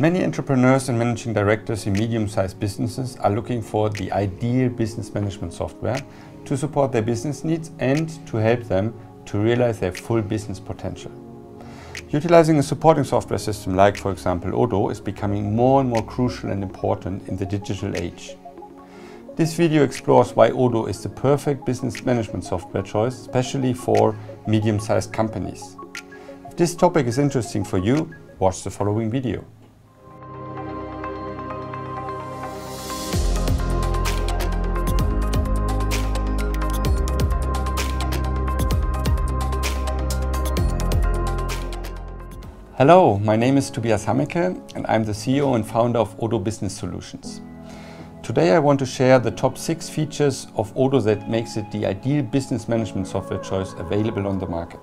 Many entrepreneurs and managing directors in medium-sized businesses are looking for the ideal business management software to support their business needs and to help them to realize their full business potential. Utilizing a supporting software system like, for example, Odoo is becoming more and more crucial and important in the digital age. This video explores why Odoo is the perfect business management software choice, especially for medium-sized companies. If this topic is interesting for you, watch the following video. Hello, my name is Tobias Hammeke and I'm the CEO and founder of Odoo Business Solutions. Today I want to share the top 6 features of Odoo that makes it the ideal business management software choice available on the market.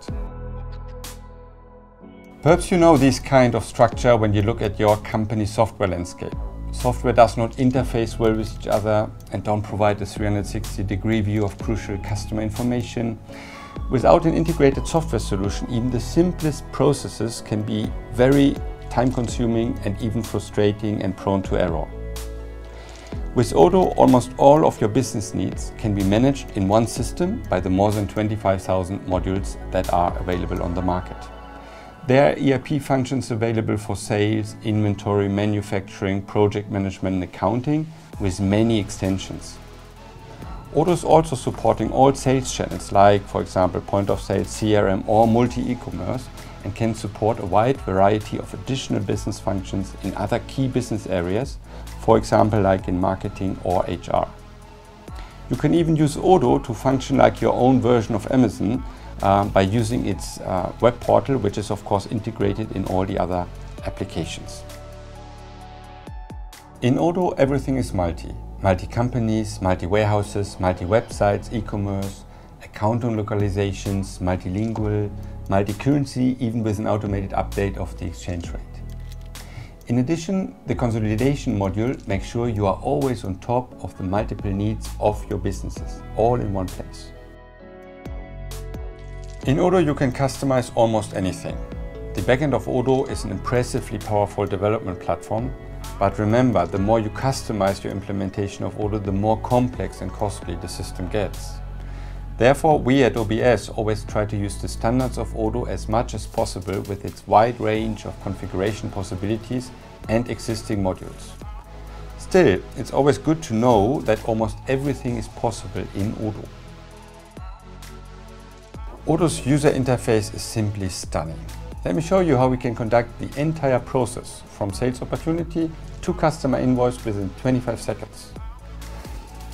Perhaps you know this kind of structure when you look at your company software landscape. Software does not interface well with each other and don't provide a 360 degree view of crucial customer information. Without an integrated software solution, even the simplest processes can be very time consuming and even frustrating and prone to error. With Odoo, almost all of your business needs can be managed in one system by the more than 25,000 modules that are available on the market. There are ERP functions available for sales, inventory, manufacturing, project management and accounting with many extensions. Odoo is also supporting all sales channels like, for example, point of sale, CRM or multi-e-commerce and can support a wide variety of additional business functions in other key business areas, for example, like in marketing or HR. You can even use Odoo to function like your own version of Amazon uh, by using its uh, web portal, which is of course integrated in all the other applications. In Odoo, everything is multi multi-companies, multi-warehouses, multi-websites, e-commerce, accounting localizations, multilingual, multi-currency, even with an automated update of the exchange rate. In addition, the consolidation module makes sure you are always on top of the multiple needs of your businesses, all in one place. In Odoo you can customize almost anything. The backend of Odoo is an impressively powerful development platform but remember, the more you customize your implementation of Odoo, the more complex and costly the system gets. Therefore, we at OBS always try to use the standards of Odoo as much as possible with its wide range of configuration possibilities and existing modules. Still, it's always good to know that almost everything is possible in Odoo. Odoo's user interface is simply stunning. Let me show you how we can conduct the entire process from sales opportunity to customer invoice within 25 seconds.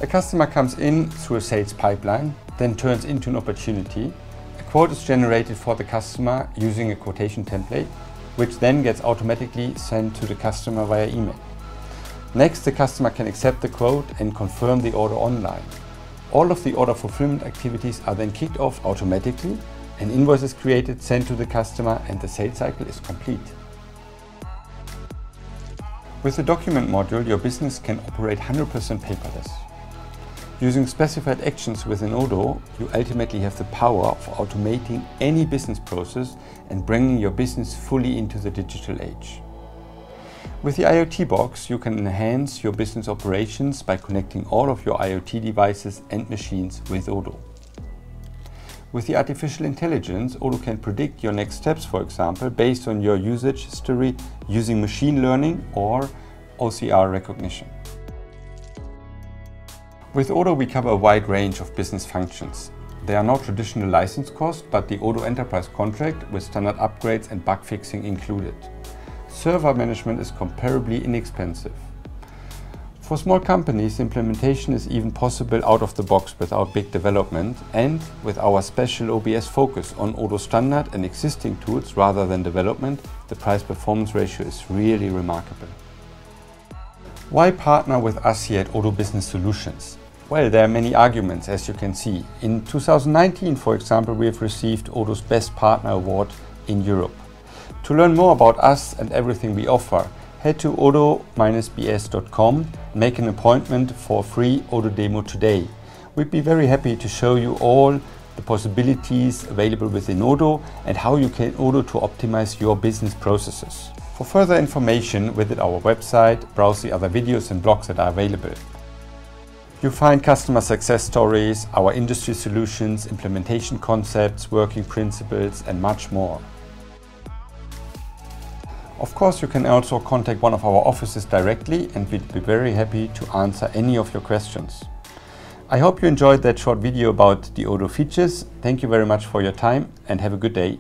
A customer comes in through a sales pipeline, then turns into an opportunity. A quote is generated for the customer using a quotation template, which then gets automatically sent to the customer via email. Next, the customer can accept the quote and confirm the order online. All of the order fulfillment activities are then kicked off automatically an invoice is created, sent to the customer and the sales cycle is complete. With the document module, your business can operate 100% paperless. Using specified actions within Odoo, you ultimately have the power of automating any business process and bringing your business fully into the digital age. With the IoT box, you can enhance your business operations by connecting all of your IoT devices and machines with Odoo. With the artificial intelligence, Odoo can predict your next steps, for example, based on your usage history using machine learning or OCR recognition. With Odoo, we cover a wide range of business functions. There are no traditional license costs, but the Odoo Enterprise contract with standard upgrades and bug fixing included. Server management is comparably inexpensive. For small companies, implementation is even possible out of the box without big development and with our special OBS focus on Odoo standard and existing tools rather than development, the price-performance ratio is really remarkable. Why partner with us here at Odoo Business Solutions? Well, there are many arguments, as you can see. In 2019, for example, we have received Odoo's Best Partner Award in Europe. To learn more about us and everything we offer, head to odoo-bs.com, make an appointment for a free Odoo demo today. We'd be very happy to show you all the possibilities available within Odoo and how you can Odoo to optimize your business processes. For further information, visit our website, browse the other videos and blogs that are available. You'll find customer success stories, our industry solutions, implementation concepts, working principles and much more. Of course, you can also contact one of our offices directly and we'd be very happy to answer any of your questions. I hope you enjoyed that short video about the Odoo features. Thank you very much for your time and have a good day.